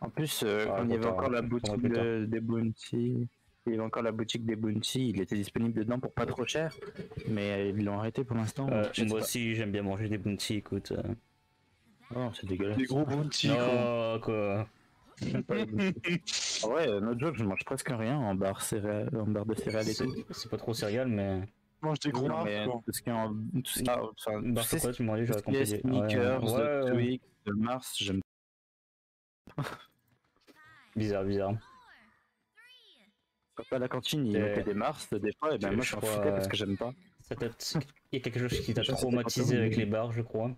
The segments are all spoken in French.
En plus, euh, Ah, quand il y avait encore la boutique de- des Bounty, il y avait encore la boutique des Bounty, il était disponible dedans pour pas trop cher, mais ils l'ont arrêté pour l'instant. Euh, moi pas. aussi, j'aime bien manger des bounty, écoute. euh. Oh, c'est dégueulasse. Des gros bounty, quoi. Ah ouais, notre joke, je mange presque rien en barre, céréales, en barre de céréales et C'est tout. c'est pas trop céréal, mais. Mange des gros Non, marques, mais quoi. tout ce qui est en. Tout ce qui est, enfin, Bah, tu sais, c'est quoi, tu m'aurais dit, tout j'aurais ce qui est compris. Ouais, sneakers, ouais, ouais. Twix, de Mars, j'aime Bizarre, bizarre. pas la cantine, ils Et- mettaient des Mars des fois, et ben Je moi je m'en crois, parce que j'aime pas. Ça t'a- Il y a quelque chose qui t'a Je traumatisé avec les bars, je crois.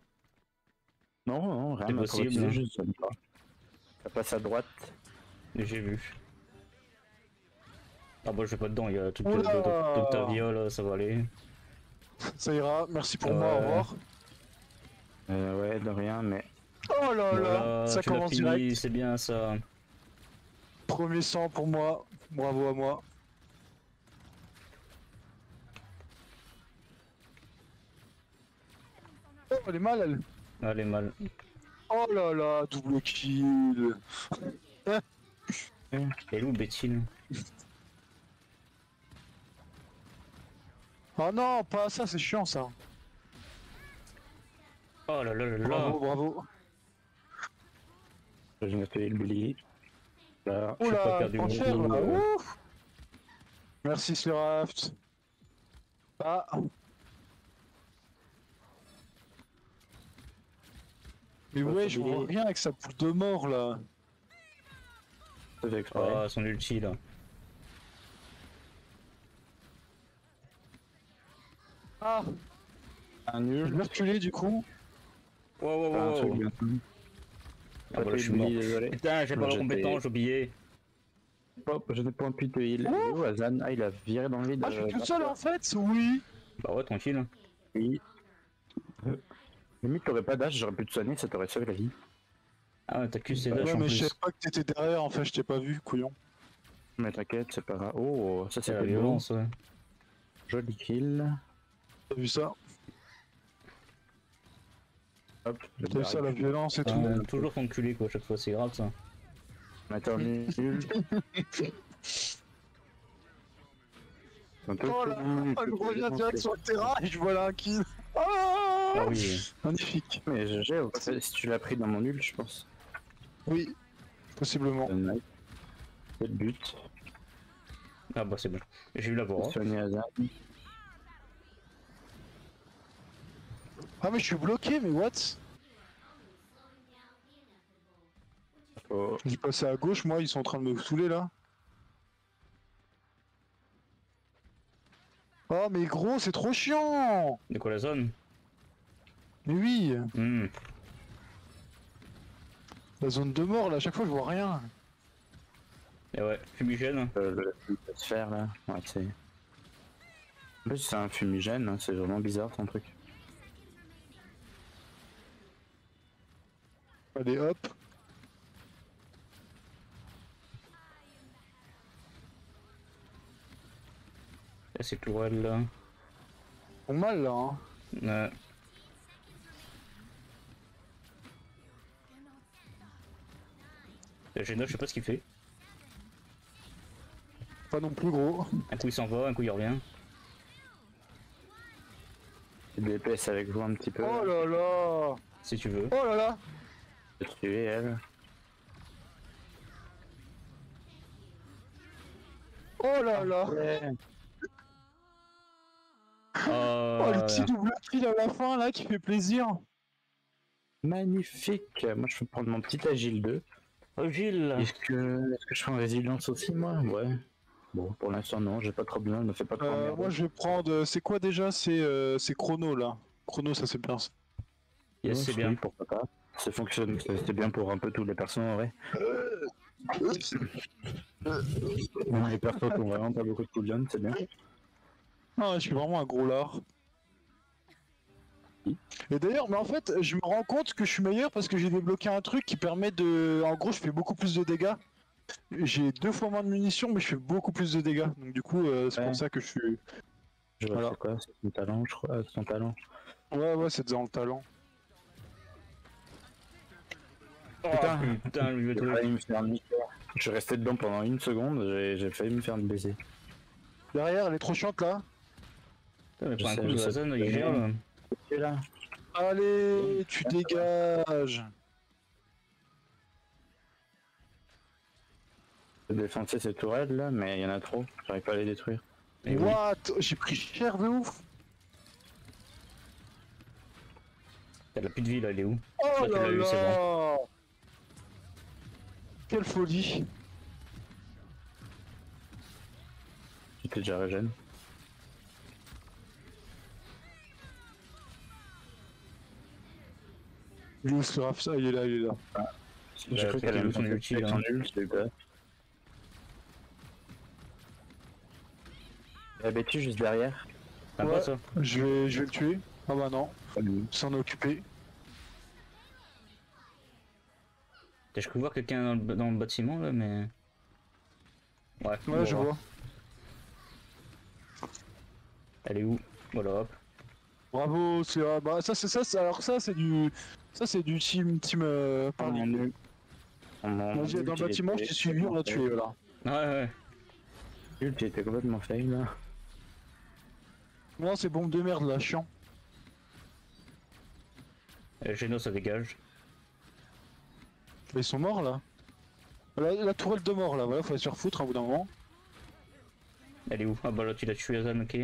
Non, non, rien C'est possible, hein. juste pas. Ça passe à droite. J'ai vu. Ah bah je vais pas dedans, il y a tout Oula Octavia là, ça va aller. Ça ira, merci pour Euh, moi, au revoir. Euh, ouais, de rien, mais. Oh là là, Voilà, ça tu l'as commence direct. c'est bien ça. Premier sang pour moi, bravo à moi. Oh, elle est mal, elle. Allez mal. Oh là là, double kill. Et où Bétine Oh non, pas ça, c'est chiant ça. Oh là là là là Bravo, bravo. Je me fais le bully. Là. Je vais pas Oula, perdre du enfer monde, là, euh. ouf. Merci Sluraft. Ah. Mais ouais, je vois rien avec sa poule de mort là. Exprès. Oh son ulti là. Ah, Un je nul. vais reculer du coup. Wow wow Ah, wow bien. Ah bah là je suis mort. désolé. Putain j'ai pas la compétence, j'ai oublié. Hop, je ne point plus de heal. Il est où Azan Ah, il a viré dans le vide. Ah, je euh, suis tout seul en fait, oui. Bah ouais tranquille. Oui. Euh, Limite, t'aurais pas d'âge, j'aurais pu te soigner, ça t'aurait sauvé la vie. Ah ouais t'as que ces Ouais, mais je savais pas que t'étais derrière, en fait, je t'ai pas vu, couillon. Mais t'inquiète, c'est pas grave. Oh, ça C'est c'est la la violence ouais. Joli kill. T'as vu ça? Hop, ça, la violence et tout. Ah, toujours ton culé quoi, chaque fois c'est grave ça. Attends, nul. Oh là plus- Ah, je reviens direct sur le terrain et je vois là un kill. Ah, Ah oui. Magnifique. Mais GG, si tu l'as pris dans mon nul, je pense. Oui, possiblement. C'est le but. Ah bah c'est bon. J'ai eu la voix. Soigner Azan. Ah, mais je suis bloqué, mais what? J'ai passé à gauche, moi, ils sont en train de me saouler là. Oh, mais gros, c'est trop chiant De quoi la zone? Mais oui Hmm. La zone de mort, là, à chaque fois, je vois rien. Et ouais, fumigène. Euh, le le sphère là. Ouais, c'est. En plus, c'est un fumigène, hein, c'est vraiment bizarre ton truc. Allez, hop. Là c'est tourelle là. Bon mal, là, hein. Ouais. Le Géno, je sais pas ce qu'il fait. Pas non plus gros. Un coup il s'en va, un coup il revient. C'est DPS avec vous un petit peu. Oh là là Si tu veux. Oh là là Tuer elle. Oh là là Oh, le Euh, petit double kill à la fin, là, qui fait plaisir. Magnifique Moi je peux prendre mon petit Agile 2. Oh Gilles Est-ce que, est-ce que je fais en résilience aussi moi? Ouais. Bon, pour l'instant non, j'ai pas trop besoin, ne me fais pas trop Euh, moi, je vais prendre... euh, C'est quoi déjà? C'est euh, c'est Chrono, là. Chrono, ça, c'est bien. ça. Yes, c'est Oui, bien. pourquoi pas. Ça fonctionne, c'est bien pour un peu tous les persos en vrai. Non, les persos qui ont vraiment pas beaucoup de cooldown, c'est bien. Ah, je suis vraiment un gros lard. Et d'ailleurs, mais en fait, je me rends compte que je suis meilleur parce que j'ai débloqué un truc qui permet de... En gros, je fais beaucoup plus de dégâts. J'ai deux fois moins de munitions, mais je fais beaucoup plus de dégâts. Donc du coup, euh, c'est Ouais. pour ça que je suis... Je Voilà. c'est quoi, c'est son talent, je crois, son talent. Ouais, ouais, c'est dans le talent. Oh, putain, le vieux J'ai truc. failli me faire niquer. Je suis resté dedans pendant une seconde, j'ai j'ai failli me faire baiser. Derrière, elle est trop chiante là. Putain, mais Je un coup, je de gère là. Là. Allez, tu dégages. J'ai défoncé ces tourelles là, mais il y en a trop, j'arrive pas à les détruire. Et oui. What? J'ai pris cher de ouf. Elle a plus de vie là, elle est où? Oh là là Quelle folie J'étais déjà régène. Il est où ce raf ça Il est là, il est là. J'ai Ouais, cru c'est qu'elle est son ulti, là. son ult, c'est quoi La bêtue juste derrière. Sympa Ouais. ça. Je vais, je vais le tuer. Ah bah non, s'en est Je peux voir quelqu'un dans, le- dans le bâtiment là, mais. Ouais, Ouais, bon, je va. vois. Elle est où? Voilà, hop. Bravo, c'est ah, bah ça c'est ça, alors ça c'est du ça c'est du team team euh, ult, dans le bâtiment, je t'ai suivi, on l'a tué voilà. Ouais, ouais. était complètement fail là. Non, c'est bombe de merde là, chiant. Euh, Geno, ça dégage. Mais ils sont morts là. La, la tourelle de mort là, voilà, faut se faire foutre à bout d'un moment. Elle est où? Ah bah là, tu l'as tué, Hazan, ok.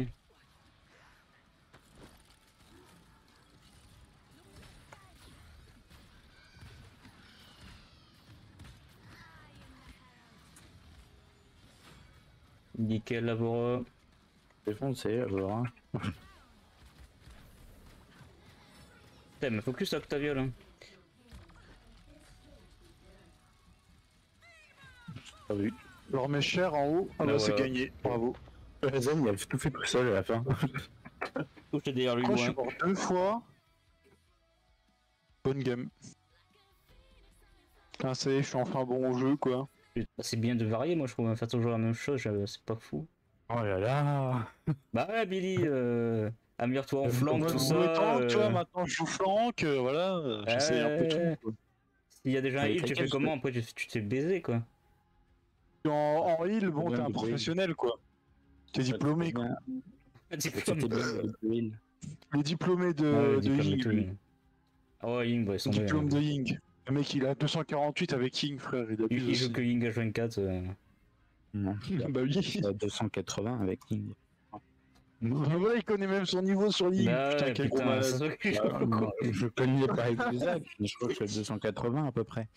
Nickel, Lavora. Défoncé, alors. Hein. Putain, mais focus Octavia là. Pas Alors mes chers en haut, ah Bah, bah c'est gagné, bravo. Zen, il a tout fait tout seul à la fin. J'étais derrière lui, Moi je suis mort deux fois. Bonne game. Ah ça y est, je suis enfin bon au jeu quoi. Putain, C'est bien de varier, moi je trouve, faire toujours la même chose, je- c'est pas fou. Oh là là Bah ouais, Billy, euh, améliore-toi en Euh, flanc, tout ça. joue autant, tu vois, euh, maintenant je joue flank, euh, voilà, euh, j'essaie un peu tout. S'il y a déjà un heal, tu fais comment Après, tu, tu te fais baiser quoi. En, en heal, bon, t'es un professionnel quoi. T'es diplômé quoi. Les diplômés de, Ah ouais, de Ying. Ah ouais, Ying, bah, ils sont bons, Diplôme hein. de Ying. Le mec il a 248 avec Ying frère, il Il, abuse il joue que Ying H24. euh. Non, bah oui. il a 280 avec King. voilà, il connaît même son niveau sur Ying. Bah putain, ouais, quel gros malade. Ah, je connais pas exact, mais je crois que je suis à 280 à peu près.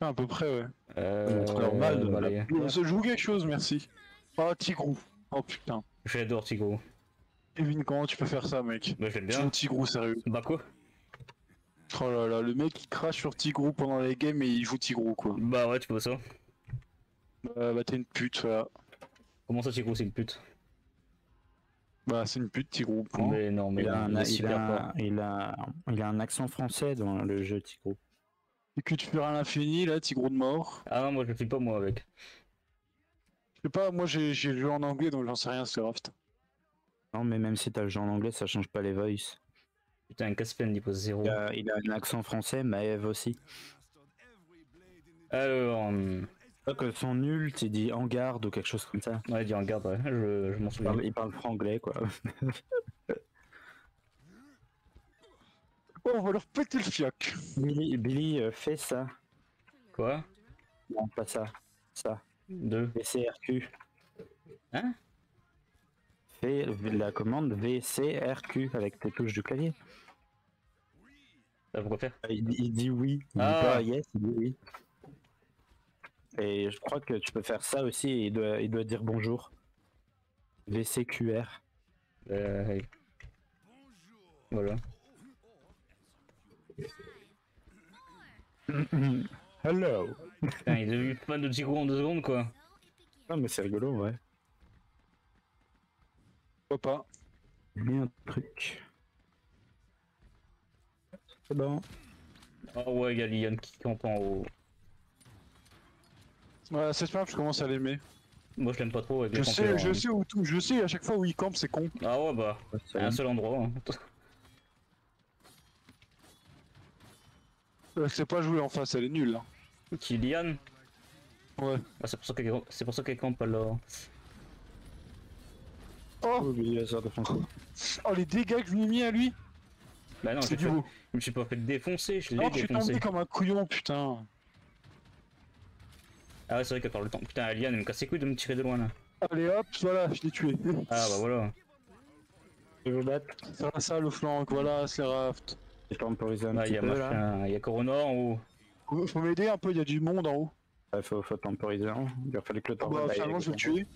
À peu près, ouais. Euh, C'est normal de- allez. Je joue quelque chose, merci. Oh, Tigrou. Oh putain. J'adore Tigro. Kevin, comment tu peux faire ça, mec? Bah j'aime bien. Tigrou, sérieux. Bah quoi? Oh là là, le mec il crache sur Tigrou pendant les games et il joue Tigrou, quoi. Bah ouais, tu vois ça. Euh, bah t'es une pute, voilà. Comment ça Tigro c'est une pute? Bah c'est une pute, Tigrou. Mais non, mais Il a, un, il est il, super a, fort. il, a, il a un accent français dans le jeu Tigro. Et que tu feras à l'infini, là, Tigrou de mort. Ah non, moi je le fais pas moi avec. Je sais pas, moi j'ai j'ai joué en anglais donc j'en sais rien, c'est Raft. Non, mais même si t'as le jeu en anglais, ça change pas les voices. Putain, Caspian il pose zéro. Il a, il a un accent français, Maëv aussi. Alors, hum, que son ult, il dit en garde ou quelque chose comme ça. ouais, dis en garde, ouais, je, je m'en Il souviens. parle, il parle franglais, quoi. Oh, on va leur péter le fiac. Billy, Billy euh, fait ça. Quoi? Non, pas ça. Ça. Deux. VCRQ. Hein? Fais la commande VCRQ avec tes touches du clavier. Pourquoi faire? Il, il dit oui. Il Ah. dit pas yes, il dit oui. Et je crois que tu peux faire ça aussi et il doit, il doit dire bonjour. VCQR. euh. Voilà. Hello. Putain, il est devenu fan de Tigro en deux secondes quoi. Non mais c'est rigolo, ouais. Pourquoi pas Bien un truc. C'est bon. Ah ouais, il y a Lian qui campe en haut. Ouais, cette map, je commence à l'aimer. Moi je l'aime pas trop avec Je les sais, je sais où tout, je sais à chaque fois où il campe, c'est con. Ah ouais, bah, Ça un seul endroit. hein. Euh, c'est pas joué en face, elle est nulle. hein. Qui Liane Ouais. ah, C'est pour ça qu'elle c'est pour ça qu'elle campe alors. Oh, Oui, il a ça de foncer. oh, les dégâts que je lui ai mis à lui, Bah non, c'est j'ai du fait- beau. je me suis pas fait défoncer, je l'ai Non, je suis défoncé. tombé comme un couillon, putain. Ah ouais, c'est vrai que par le temps. Putain, Liane, elle me casse les couilles de me tirer de loin là. Allez hop, voilà, je l'ai tué. Ah bah voilà. Je vous battre. Ça, ça, le flanc, voilà, c'est raft. Je temporise un Ah, petit il y a peu là. machin, il y a Corona en haut. Faut faut m'aider un peu, il y a du monde en haut. Ouais, faut, faut temporiser. Il va falloir que le temps Bah, finalement, je vais le tuer.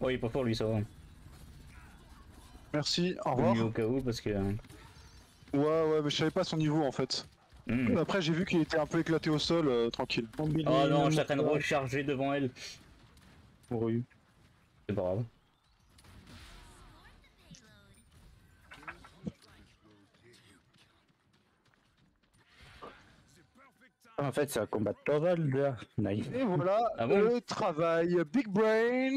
Oh, il est pas fort lui, ça va. Merci, au J'ai revoir. au cas où parce que. euh, Ouais, ouais, mais je savais pas son niveau en fait. hmm. Après, j'ai vu qu'il était un peu éclaté au sol, euh, tranquille. Oh non, je suis en train de recharger devant elle. C'est pas grave. En fait, c'est un combat de Torvald là. Nice. Et voilà, Ah bon le travail. Big Brain.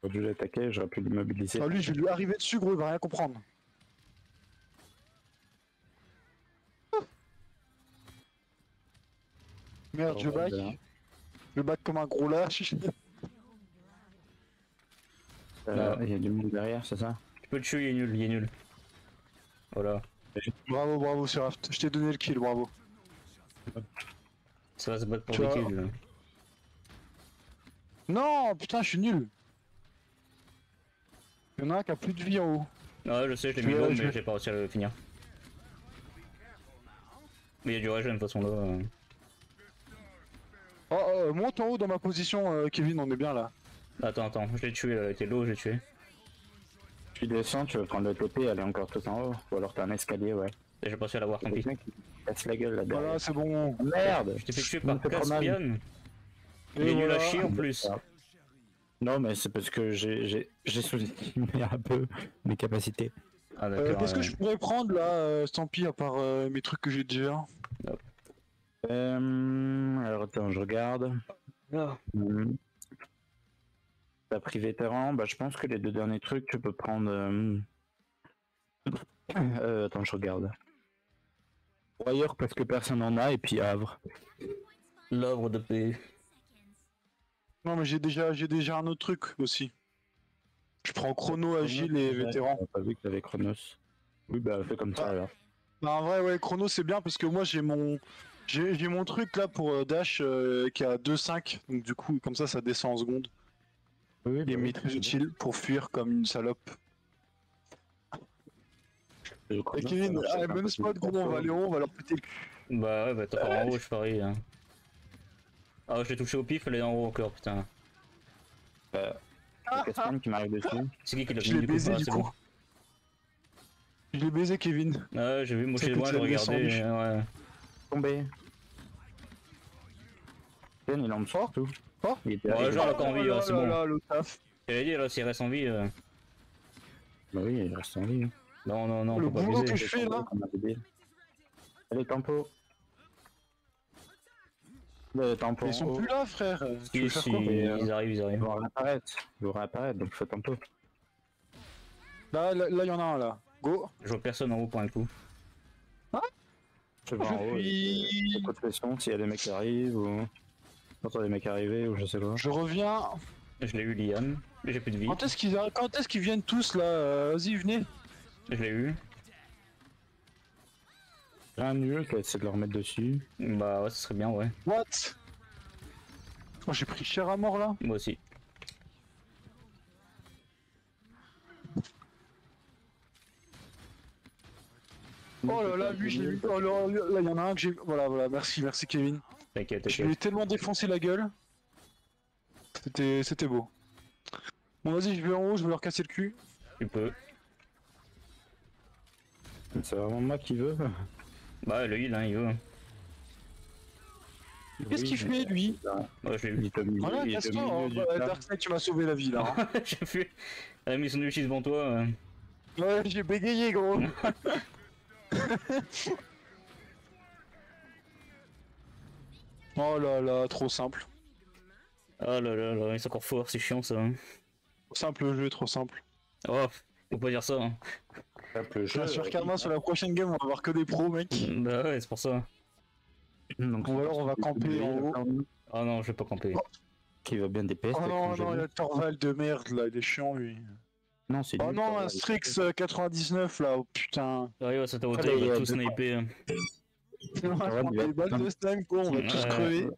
Quand je l'ai attaqué, j'aurais pu l'immobiliser. Ah, lui, je vais lui arriver dessus, gros, il va rien comprendre. Merde, je back. Torvald, Je back comme un gros lâche. euh, Il y a du monde derrière, c'est ça? Tu peux le tuer, il est nul, il est nul. Voilà. Bravo, bravo, Seraft. Je t'ai donné le kill, bravo. Ça va se battre pour Tu des vois- kills. là. Non, putain, je suis nul. Il y en a un qui a plus de vie en haut. Ouais, je sais, je l'ai mis je- mais j'ai pas réussi à le finir. Mais il y a du régène de toute façon là. euh. Oh, euh, monte en haut dans ma position, euh, Kevin, on est bien là. Attends, attends, je l'ai tué là, il était low, je l'ai tué. Tu descends, tu veux prendre le TP, elle est encore tout en haut. Ou alors t'as un escalier, ouais. Et j'ai pas réussi à l'avoir, tant pis. Casse la gueule là derrière. Voilà, c'est bon. Merde Je t'ai fait tuer par. Caspian. Il Et est nul à chier en plus. Non, mais c'est parce que j'ai j'ai- j'ai sous-estimé un peu mes capacités. Ah Euh. Qu'est-ce que je pourrais prendre là, euh, tant pis, à part euh, mes trucs que j'ai déjà? Euh, alors attends, je regarde. Ah. Hmm. T'as pris vétéran, bah je pense que les deux derniers trucs tu peux prendre. euh, euh, attends, je regarde. Ailleurs parce que personne n'en a et puis Havre. L'œuvre de paix. Non, mais j'ai déjà, j'ai déjà un autre truc aussi. Je prends chrono, agile et vétéran. J'ai pas vu que t'avais Chronos. Oui, bah fais comme ça Ah. alors. Bah, en vrai, ouais, chrono c'est bien parce que moi j'ai mon, j'ai mon truc là pour euh, dash euh, qui a 2-5, donc du coup, comme ça, ça descend en seconde. Oui, Il est mis très utile pour fuir comme une salope. Et Kevin, ah, même spot, gros, on va aller en haut, on va leur péter le cul. Bah ouais, bah t'es encore en haut, je parie. Hein. Ah je l'ai touché au pif, elle est en haut encore, putain. C'est Caspian qui m'arrive dessus. C'est qui qui l'a Je mis l'ai baisé Ah, du c'est coup. bon. Je l'ai baisé, Kevin. Ah ouais, j'ai vu, moi j'ai loin, je regardais. Ouais. Tombé. Caspian, il en sort tout. Oh il était Ouais, arrivé. genre, encore en vie, là c'est là bon. là, le taf. J'allais dire, là, s'il reste en vie. euh, Bah oui, il reste en vie. Non, non, non, Le pas boulot que je fais là. Comme un débile. Allez, tempo. Le tempo. Ils sont haut. plus là, frère. Tu veux Si, faire si, quoi ils arrivent, ils Ils arrivent. Oh. vont réapparaître. Ils vont réapparaître, donc fais tempo. Là, là, là, il y en a un là. Go. Je vois personne en haut pour un coup. Je vais Je en haut. suis- et- s'il y a des mecs qui arrivent ou. J'entends des mecs arriver ou je sais pas. Je reviens. Je l'ai eu, Liam. J'ai plus de vie. Quand est-ce qu'ils quand est-ce qu'ils viennent tous là Euh, Vas-y, venez. Je l'ai eu. J'ai un nul qui va essayer de leur mettre dessus. Bah ouais, ce serait bien, ouais. What? Oh, j'ai pris cher à mort là. Moi aussi. Oh là là, lui, je l'ai vu. Oh là, là, il y en a un que j'ai. Voilà, voilà, merci, merci Kevin. T'inquiète, Je lui ai tellement défoncé la gueule. C'était, c'était beau. Bon, vas-y, je vais en haut, je vais leur casser le cul. Tu peux. C'est vraiment moi qui veux. Bah ouais, le heal, hein, il veut. Qu'est-ce Oui, qu'il fait lui est au milieu, Voilà, casse-toi. hein. tas. Darkseid, tu m'as sauvé la vie là. hein. J'ai vu. Elle a mis son ulti devant toi. euh. ouais, j'ai bégayé, gros. oh là là, trop simple. Oh là là là, sont encore forts, c'est chiant ça. hein. Trop simple le jeu, trop simple. Oh, Faut pas dire ça. Hein. Tape le Je jeu, sur euh, Karma, sur la prochaine game, on va avoir que des pros, mec. Bah ouais, c'est pour ça. Donc, Ou alors on va camper en haut. Ah non, je vais pas camper. Qui va bien DPS. Oh avec non, non, il a Torvald de merde là, il est chiant lui. Non, c'est Oh non, un Strix euh, 99 là, oh putain. Ah ouais, ça t'a Allez, il va euh, tout sniper. On va prendre il va des balles de snipe quoi, on va tous crever.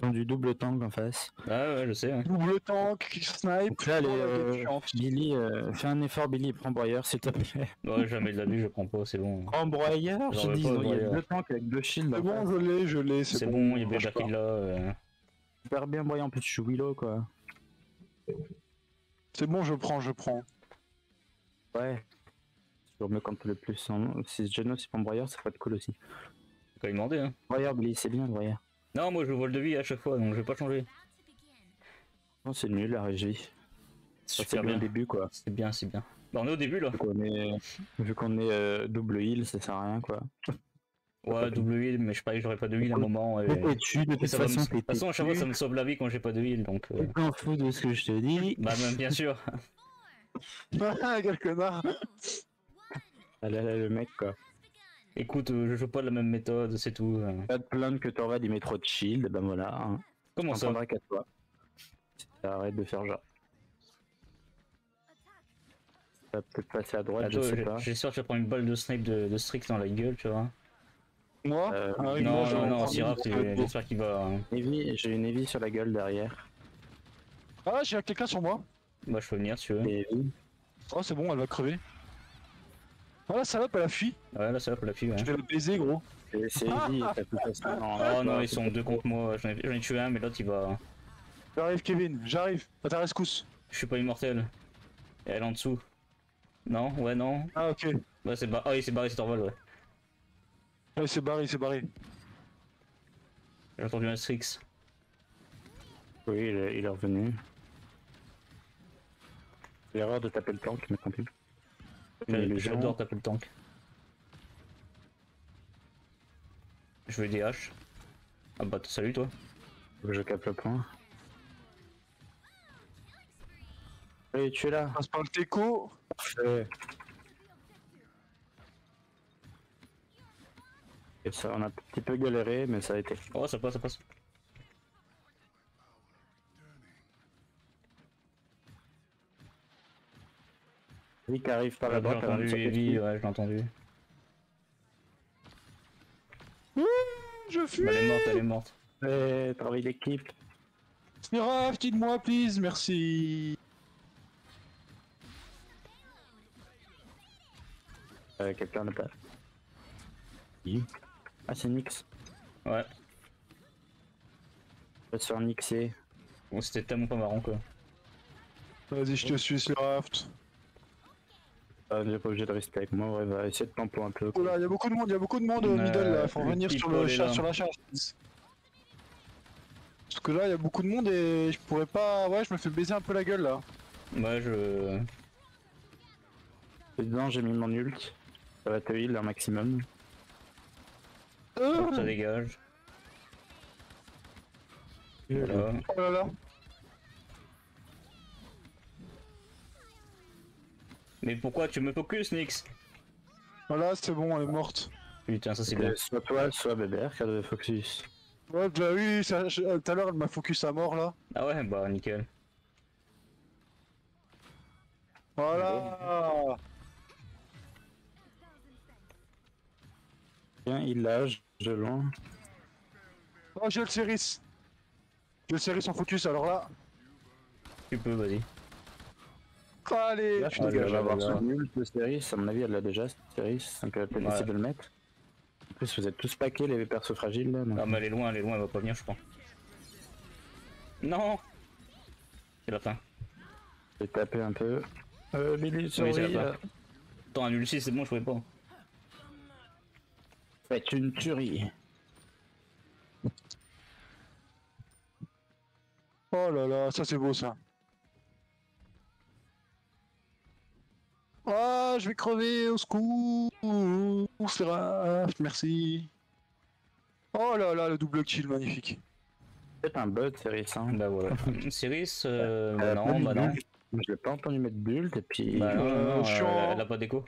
Ils ont du double tank en face. Ah ouais, je sais. Double tank, snipe. Donc là, les, oh, euh. Billy, euh, fais un effort, Billy, prends broyeur, s'il te plaît. Ouais, jamais de la vie, je prends pas, c'est bon. Prends broyeur, je dis, pas il y a broyeur. deux tanks avec deux shields. C'est bon, je l'ai, je l'ai, C'est c'est bon, bon. il y a marche Bella pas. qui l'a. euh. Super bien broyé, en plus, je suis Willow, quoi. C'est bon, je prends, je prends. Ouais. C'est toujours mieux quand tu le plus. en- Si Geno, c'est prend broyeur, ça peut être cool aussi. Lui demander, hein. C'est bien, broyeur. Non, moi je vole de vie à chaque fois, donc je vais pas changer. Non, c'est nul, la régie. C'est Super bien bien. début, quoi. C'est bien, c'est bien. Bah, on est au début là. Vu qu'on est, vu qu'on est euh, double heal, ça sert à rien, quoi. Ouais, double heal, mais je parie que j'aurais pas de heal à un moment. Et... T'es dessus, de toute ça va me- façon, De toute façon, à chaque fois, ça me sauve la vie quand j'ai pas de heal, donc. euh, Tu t'en fous de ce que je te dis. Bah, même bien sûr. Ah, quel connard. Ah là là, le mec, quoi. Écoute, euh, je joue pas de la même méthode, c'est tout. euh. Pas de plaindre que il met trop de shield, ben voilà. Hein. Comment ça qu'à toi. Arrête de faire genre. Ça va peut-être passer à droite, Attends, je sais j'ai- pas. j'ai sûr que tu vas prendre une balle de snipe de, de Strix dans la gueule, tu vois. Moi Euh, Ah oui, non, non, non, Syrah, j'espère qu'il va. hein. J'ai une heavy sur la gueule derrière. Ah, j'ai quelqu'un sur moi. Bah, je peux venir si tu veux. Et. Oh, c'est bon, elle va crever. Oh, la salope, elle a fui. Ouais, là, ça va pour la fille, ouais. Je vais la baiser, gros. Et c'est heavy, t'as plus facile. Non, Oh non, ils sont deux contre moi. J'en ai, tué un, mais l'autre il va. J'arrive, Kevin, j'arrive. À ta rescousse. Je suis pas immortel. Et elle est en dessous. Non, ouais, non. Ah, ok. Ouais, c'est barré. Ah, il s'est barré, c'est Torvald, ouais. Ouais, c'est barré, c'est barré. J'ai entendu un Strix. Oui, il est, il est revenu. L'erreur de taper le tank, mais tant pis. J'adore taper le tank. Je veux des haches. Ah bah, salut toi. Je capte le point. Oui, tu es là. On passe par le teco. Parfait. Et ça, on a un petit peu galéré, mais ça a été. Oh, ça passe, ça passe. Rick arrive par la j'ai droite. de entendu Evie, ouais, je l'ai entendu. Je fuis. Bah, elle est morte, elle est morte. Ouais, travail d'équipe. Smira, dites-moi, please, merci. Euh, Quelqu'un n'a pas. Qui? Ah, c'est Nix. Ouais. Je vais se faire nixer. Bon, c'était tellement pas marrant quoi. Vas-y, je te suis, Seraft. Ah, n'est pas obligé de rester avec moi, ouais, va essayer de tempo un peu. Oh quoi. là, il y a beaucoup de monde, il y a beaucoup de monde au Euh, middle là. Faut petit sur, le là. sur la charge. Parce que là, il y a beaucoup de monde et je pourrais pas. Ouais, je me fais baiser un peu la gueule là. Ouais, je. Dedans, j'ai mis mon ult. Ça va te heal un maximum. Euh, Ça dégage. Voilà. oh là là. Mais pourquoi tu me focus, Nix Voilà, c'est bon, elle est morte. Putain, ça c'est bien. Euh, Soit toi, soit BBR qui a de focus. Ouais, bah oui, ça- je- euh, tout à l'heure, elle m'a focus à mort là. Ah ouais, bah nickel. Voilà. Bien, il lâche de loin. Oh, j'ai le Ceris. J'ai le Ceris en focus, alors là. Tu peux, vas-y. Allez, Là, je Ah, dégages. vais avoir son ult de Ceris. À mon avis, elle l'a déjà, Ceris. Donc, elle a peut-être Ouais. de le mettre. En plus, vous êtes tous paqués, les persos fragiles là. donc- Ah, mais elle est loin, elle est loin, elle va pas venir, je crois. Non C'est la fin. Je vais taper un peu. Euh, Billy, Oui, sorry. c'est la euh. Attends, un ulti, c'est bon, je pouvais pas. Faites une tuerie. Oh là là, ça c'est beau ça. Je vais crever, au secours. Seraft, merci. Oh là là, le double kill, magnifique. Faites un bot, Ceris. Hein. Bah voilà. Cyrus, euh, bah Euh, non, bonne bah non. Je l'ai pas entendu mettre build et puis. Bah non, non, non, je suis euh, elle a pas d'écho.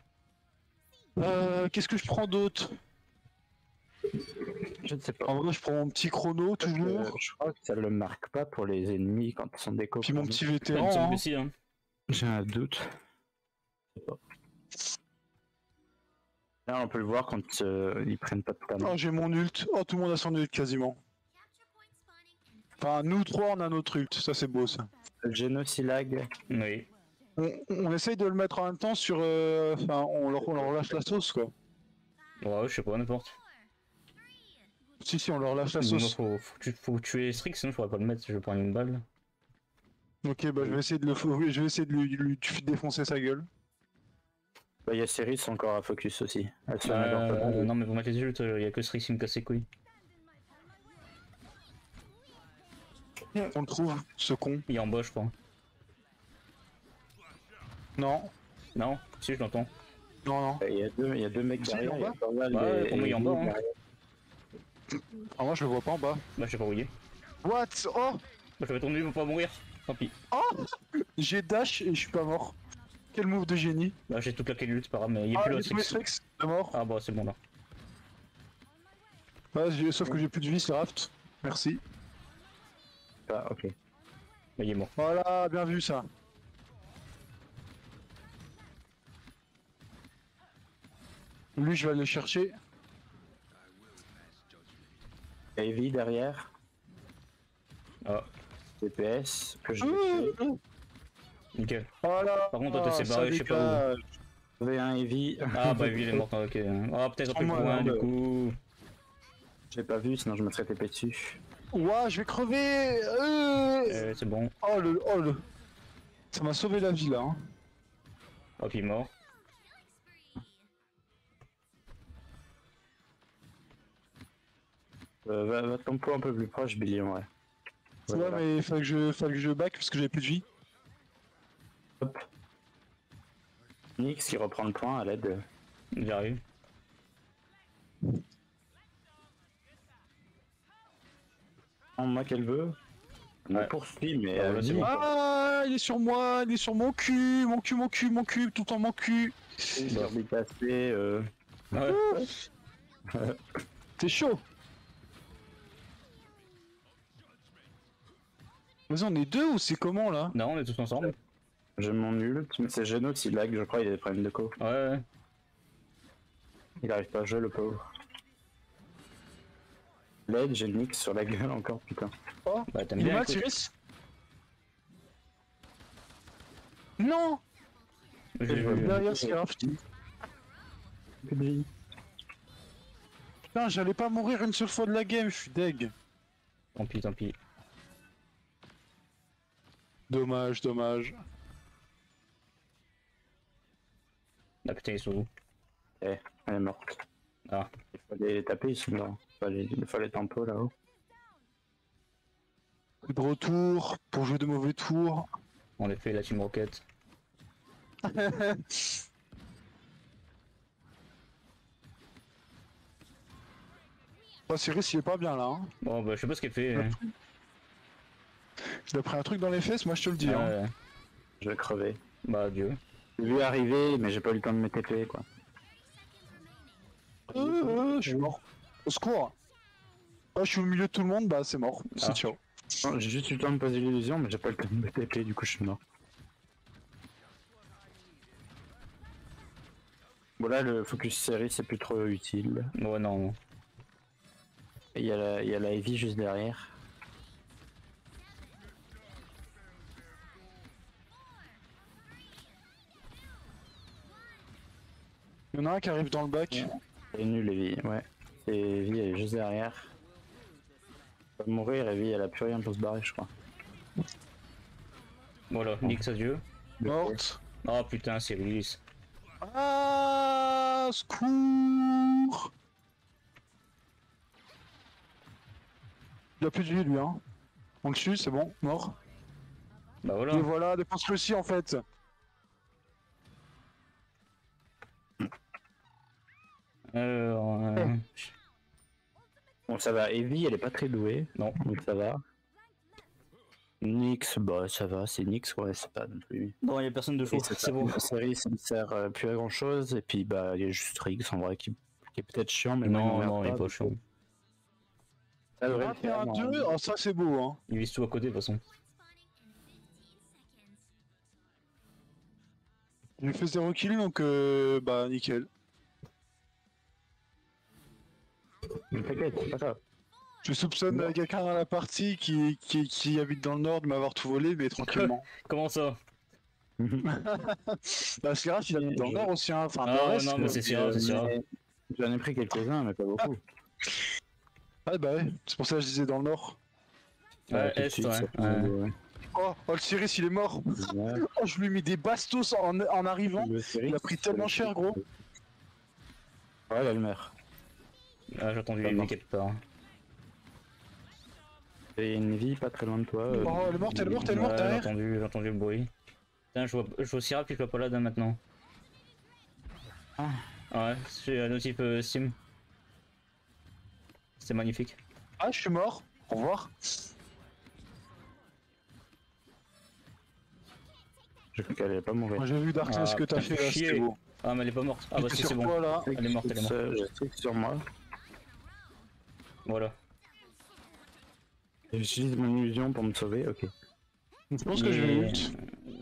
Euh, Qu'est-ce que je prends d'autre? Je ne sais pas. En vrai, je prends mon petit chrono que toujours. Je crois que ça le marque pas pour les ennemis quand ils sont déco. Puis mon petit vétéran. hein. hein. J'ai un doute. Je sais pas. Là, on peut le voir quand euh, ils prennent pas de temps. Oh, j'ai mon ult. Oh, tout le monde a son ult quasiment. Enfin, nous trois, on a notre ult. Ça, c'est beau, ça. Le génocilag. Oui. On, on essaye de le mettre en même temps sur. euh, Enfin, on, leur, on leur lâche la sauce, quoi. Ouais, je sais pas, n'importe. Si, si, on leur lâche la sauce. faut, faut, faut tuer Strix, sinon je pourrais pas le mettre, je vais prendre une balle. Ok, bah, je vais essayer de, le, je vais essayer de lui, lui défoncer sa gueule. Bah, il y a Ceris encore à focus aussi. Dans Euh, non, mais pour mettre les ults, il y a que Strix qui me casse les couilles. On le trouve, ce con. Il est en bas, je crois. Non, Non? Si, je l'entends. non, non. Il y a deux, il y a deux mecs derrière. en il y a bas pas mal Ouais, des- pour moi, il est en bas, hein. Ah, moi, je le vois pas en bas. Bah, je sais pas où il est. What? Oh Bah, je vais tourner pour pas mourir. Tant pis. J'ai dash et je suis pas mort. Quel move de génie. Bah, j'ai tout claqué l'ult, c'est pas grave, mais il y a Ah, plus. Strix, c'est mort. Ah, bah, c'est bon là. J'ai- sauf que j'ai plus de vie, c'est raft. Merci. Ah, ok. Bah, il est mort. Voilà, bien vu ça. Lui, je vais aller chercher. Heavy derrière. Ah, DPS. Que je Nickel. Voilà. Par contre, toi, t'es Ah, séparé, je sais pas où. J'avais un Heavy. Ah, bah, lui, il est mort. Ok. Ah, peut-être un peu loin, du coup. Je l'ai pas vu, sinon je me serais TP dessus. Ouah, je vais crever. Euh. Euh, c'est bon. Oh le, oh le. Ça m'a sauvé la vie là. hein. Hop, il est mort. Euh, va, va ton un peu plus proche, Billy, ouais. Ouais, Voilà. mais il fallait que je, fallait que je back parce que j'avais plus de vie. Nix qui reprend le point à l'aide. J'arrive. En moi qu'elle veut. Ouais. me poursuit, mais Ah, elle dit, bon. Ah, il est sur moi, il est sur mon cul, mon cul, mon cul, mon cul, tout en mon cul. cassés, euh, Ouais. T'es chaud. Vas-y, on est deux ou c'est comment là? Non, on est tous ensemble. J'ai mon ult, mais c'est Genos, il lag, je crois, il a des problèmes de co. Ouais, ouais. Il arrive pas à jouer, le pauvre. L'aide, j'ai Nix sur la gueule encore, putain. Bah, t'aimes Il est bien. mal, écoute. Cyrus Non Je. Derrière, c'est grave. Putain, j'allais pas mourir une seule fois de la game, je suis deg. Tant pis, tant pis. Dommage, dommage. Ah putain, ils sont où Elle est morte. Ah. Il fallait les taper, ils sont là. Il fallait, il fallait tempo là-haut. De retour pour jouer de mauvais tours. On les fait la Team Rocket. Oh, Cyrus, il est pas bien là. Hein. Bon, bah, je sais pas ce qu'elle fait. Ouais. hein. Il a pris un truc dans les fesses, moi je te le dis. Ah, Hein. ouais. Je vais crever. Bah, Dieu. J'ai vu arriver, mais j'ai pas eu le temps de me TP, quoi. Euh, euh, je suis mort. Au secours. Ah, je suis au milieu de tout le monde, bah c'est mort. C'est Ah. ciao. Non, J'ai juste eu le temps de poser l'illusion, mais j'ai pas eu le temps de me TP, du coup je suis mort. Bon là, le focus série, c'est plus trop utile. Ouais, non, Il y, a la- il y a la heavy juste derrière. Il y en a un qui arrive dans le bac. C'est nul, Heavy, ouais. Et Heavy, elle est juste derrière. Elle va mourir, Heavy, elle a plus rien pour se barrer, je crois. Voilà, Nix adieu. Morte. Oh putain, Cyrus. Ah, secours. Il a plus de vie lui, hein. On le tue, c'est bon, mort. Bah voilà. Et voilà, dépense réussie en fait. Alors, euh, Bon, ça va, Heavy, elle est pas très douée. Non. Donc ça va. Nyx, bah ça va, c'est Nyx quoi, c'est pas non plus. Non, il y a personne de Et c'est bon. La série, ça ne sert euh, plus à grand chose, et puis bah il y a juste Riggs en vrai qui, qui est peut-être chiant, mais Non, non, il est pas chiant. Ça devrait le faire, 21-2, normalement. oh, ça c'est beau hein. Il vise tout à côté de toute façon. J'ai fait 0 kill donc euh, bah nickel. T'inquiète, c'est pas grave. Je soupçonne euh, quelqu'un dans la partie qui, qui, qui habite dans le nord de m'avoir tout volé, mais tranquillement. Comment ça? Bah, Syrah, il habite dans le nord aussi, hein. Enfin, Ah, nord-est, non, mais c'est Syrah, c'est Syrah. Mais J'en ai pris quelques-uns, mais pas beaucoup. Ah, bah ouais, c'est pour ça que je disais dans le nord. Ouais, Est, ouais. Oh, oh, le Cyrus, il est mort. Ouais, Oh, je lui ai mis des bastos en, en arrivant. il a pris tellement cher, gros. Ouais, elle meurt. Ah, j'ai entendu une mort. quelque part. Et une vie pas très loin de toi. euh, Oh, elle est morte, elle est morte, elle est morte j'ai entendu, j'ai entendu le bruit. Putain, je vois, je vois Syrah puis je vois pas là d'un maintenant. Ah. Ouais, c'est un notif euh, Steam. C'est magnifique. Ah, je suis mort. Au revoir. J'ai cru qu'elle allait pas mourir. Moi, j'ai vu Darkness Ah, que t'as fait là, chier. c'était beau. Ah, mais elle est pas morte. Ah, bah si, c'est bon. toi là. Elle est morte, elle est morte. J'ai sur moi. Voilà. J'utilise mon illusion pour me sauver, ok. Je pense que je vais ult.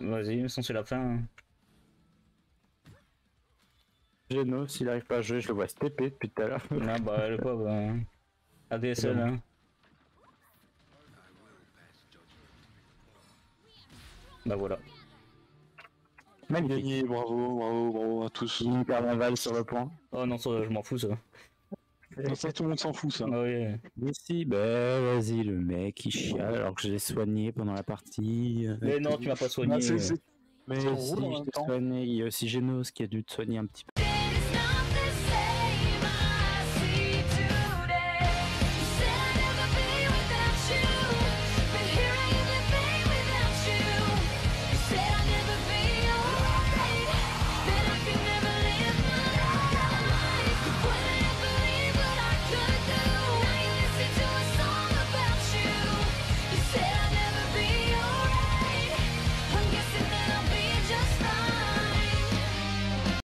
Vas-y, sans c'est la fin. hein. Geno, s'il arrive pas à jouer, je le vois se TP depuis tout à l'heure. Ah, bah, le pauvre. hein. ADSL, hein. Bah voilà. Magnifique. Gagné, bravo, bravo, bravo à tous. Carnaval sur le point. Oh non, ça, je m'en fous ça. Non, ça, tout le monde s'en fout, ça. Ah oui. Mais si, bah vas-y, le mec il chiale alors que je l'ai soigné pendant la partie. Mais non, tu m'as pas soigné. Ah, Mais si, je t'ai soigné. Il y a aussi Genos qui a dû te soigner un petit peu.